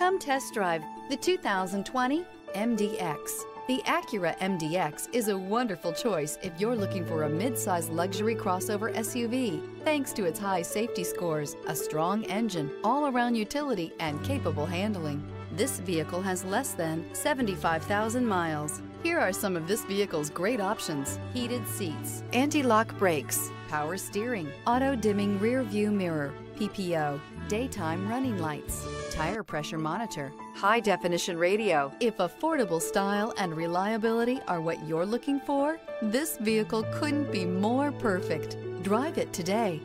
Come test drive the 2020 MDX. The Acura MDX is a wonderful choice if you're looking for a mid-size luxury crossover SUV. Thanks to its high safety scores, a strong engine, all-around utility, and capable handling. This vehicle has less than 75,000 miles. Here are some of this vehicle's great options. Heated seats, anti-lock brakes, power steering, auto-dimming rear view mirror, PPO, daytime running lights, tire pressure monitor, high definition radio. If affordable style and reliability are what you're looking for, this vehicle couldn't be more perfect. Drive it today.